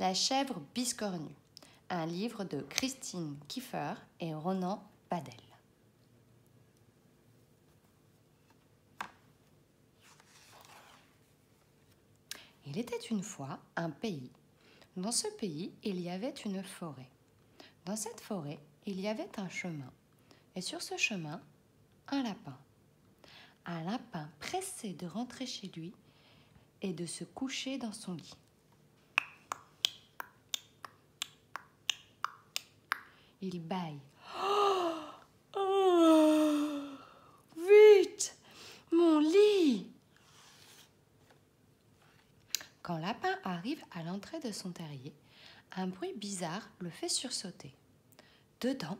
La chèvre biscornue, un livre de Christine Kiefer et Ronan Badel. Il était une fois un pays. Dans ce pays, il y avait une forêt. Dans cette forêt, il y avait un chemin. Et sur ce chemin, un lapin. Un lapin pressé de rentrer chez lui et de se coucher dans son lit. Il bâille. Oh, vite, mon lit. Quand Lapin arrive à l'entrée de son terrier, un bruit bizarre le fait sursauter. Dedans,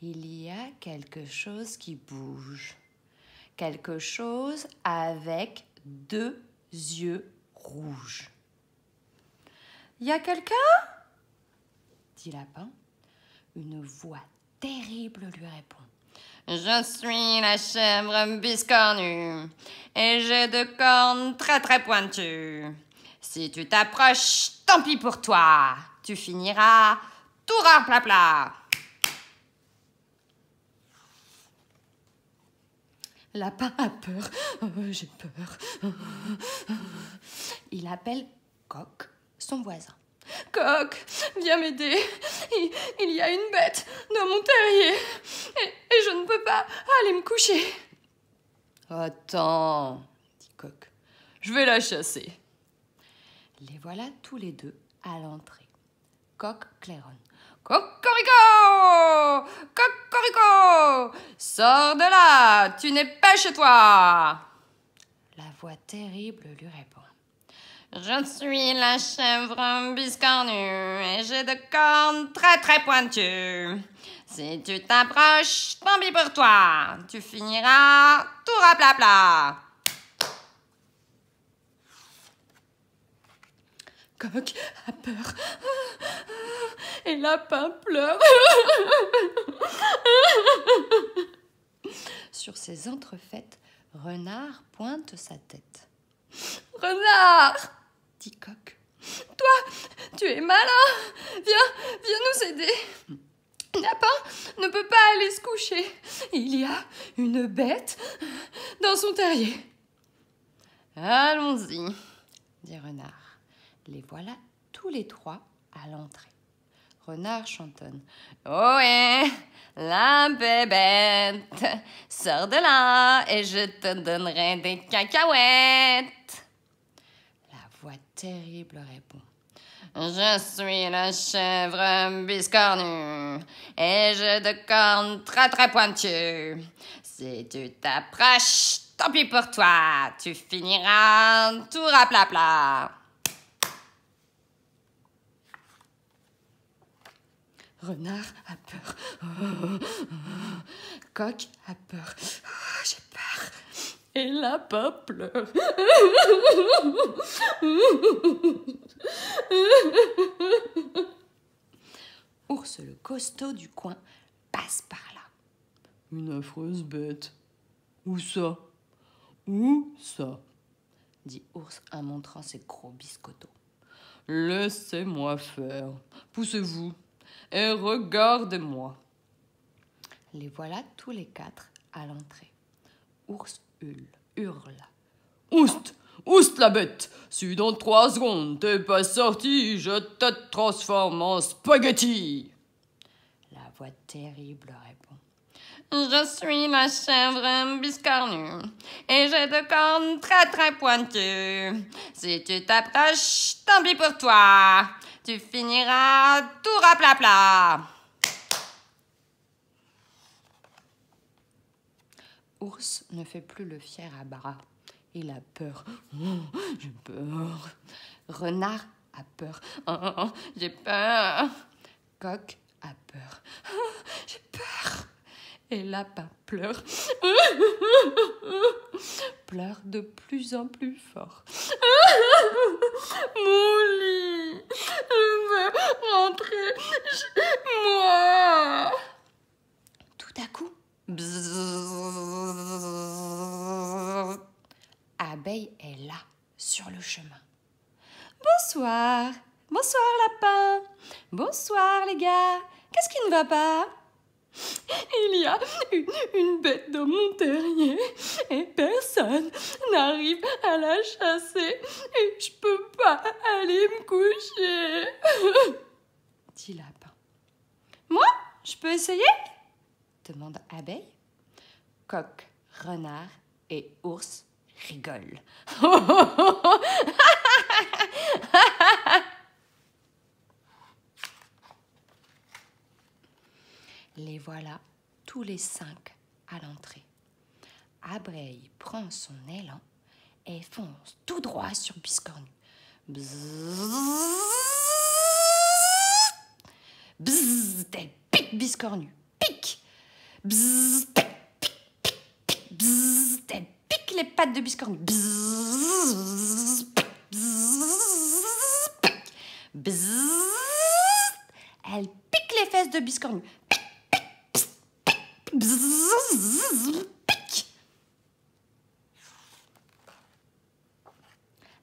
il y a quelque chose qui bouge. Quelque chose avec deux yeux rouges. Y a quelqu'un? Dit Lapin. Une voix terrible lui répond. Je suis la chèvre biscornue et j'ai deux cornes très très pointues. Si tu t'approches, tant pis pour toi. Tu finiras tout rare plat plat. Lapin a peur. Oh, J'ai peur. Il appelle Coq, son voisin. Coq, viens m'aider. Il, y a une bête dans mon terrier et, et je ne peux pas aller me coucher. Attends, dit Coq. Je vais la chasser. Les voilà tous les deux à l'entrée. Coq claironne. Cocorico Cocorico Sors de là Tu n'es pas chez toi La voix terrible lui répond. Je suis la chèvre biscornue et j'ai deux cornes très très pointues. Si tu t'approches, tant pis pour toi. Tu finiras tout raplapla. Coq a peur. Et Lapin pleure. Sur ses entrefaites, Renard pointe sa tête. Renard Toi, tu es malin. Viens, viens nous aider. Lapin ne peut pas aller se coucher. Il y a une bête dans son terrier. Allons-y. dit Renard. Les voilà tous les trois à l'entrée. Renard chantonne. Ohé, la bébête, sors de là et je te donnerai des cacahuètes. Voix terrible répond. Je suis la chèvre biscornue et j'ai deux cornes très très pointues. Si tu t'approches, tant pis pour toi, tu finiras tout raplapla. Renard a peur. Coq a peur. Oh, J'ai peur. Et Lapin pleure. Du coin passe par là. Une affreuse bête. Où ça? Où ça? dit Ours en montrant ses gros biscottos. Laissez-moi faire. Poussez-vous et regardez-moi. Les voilà tous les quatre à l'entrée. Ours hurle, hurle. Oust Oust la bête Si dans trois secondes t'es pas sorti, je te transforme en spaghetti voix terrible répond. Je suis la chèvre biscornue et j'ai deux cornes très très pointues. Si tu t'approches, tant pis pour toi. Tu finiras tout raplapla. Ours ne fait plus le fier à bras. Il a peur. Oh, J'ai peur. Renard a peur. Oh, oh, oh, j'ai peur. Coq a peur. Et Lapin pleure. pleure de plus en plus fort. Mon lit. Je veux rentrer chez moi. Tout à coup, Abeille est là, sur le chemin. Bonsoir, Bonsoir, lapin. Bonsoir, les gars. Qu'est-ce qui ne va pas? Il y a une, bête dans mon terrier et personne n'arrive à la chasser et je peux pas aller me coucher. dit Lapin. Moi, je peux essayer? demande Abeille. Coq, renard et ours rigolent. Les voilà tous les cinq à l'entrée. Abeille prend son élan et fonce tout droit sur Biscornu. Bzzz, bzzz, elle pique Biscornu, pique. Bzzz, pique, pique, bzzz, elle pique les pattes de Biscornu. Bzzz, pique, bzzz, elle pique les fesses de Biscornu.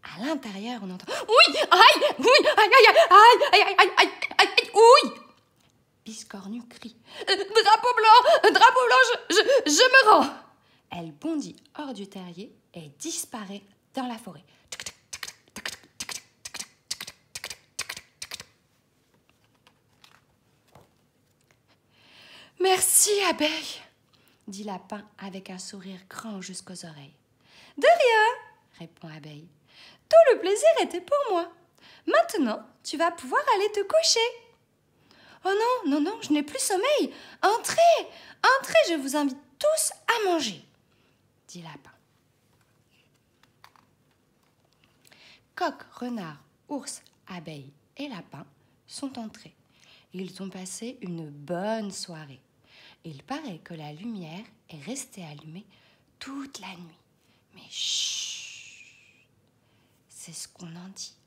À l'intérieur, on entend Oui Aïe Oui Aïe Oui crie Drapeau blanc Drapeau blanc Elle bondit hors du terrier et disparaît dans la forêt. Merci, abeille, dit Lapin avec un sourire grand jusqu'aux oreilles. De rien, répond Abeille. Tout le plaisir était pour moi. Maintenant, tu vas pouvoir aller te coucher. Oh non, non, non, je n'ai plus sommeil. Entrez, entrez, je vous invite tous à manger, dit Lapin. Coq, renard, ours, abeille et lapin sont entrés. Ils ont passé une bonne soirée. Il paraît que la lumière est restée allumée toute la nuit. Mais chut, c'est ce qu'on en dit.